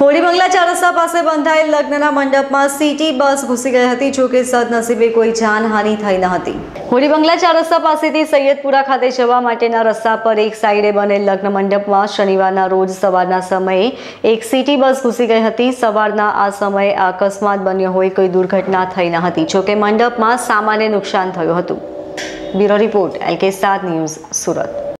હોળી બંગલા ચાર રસ્તા પાસે બંધાયેલ લગ્નના મંડપમાં સિટી બસ ઘૂસી ગઈ હતી જોકે સદનસીબે કોઈ જાનહાનિ થઈ ન હતી. હોળી બંગલા ચાર રસ્તા પાસેથી સૈયદપુરા ખાતે જવા માટેના રસ્તા પર એક સાઈડે બનેલ લગ્ન મંડપમાં શનિવારના રોજ સવારના સમયે એક સિટી બસ ઘૂસી ગઈ હતી. સવારના આ સમયે આ અકસ્માત બન્યો હોય કોઈ દુર્ઘટના થઈ ન હતી જોકે મંડપમાં સામાન્ય નુકસાન થયું હતું. બ્યુરો રિપોર્ટ, એલકે સાત ન્યૂઝ સુરત.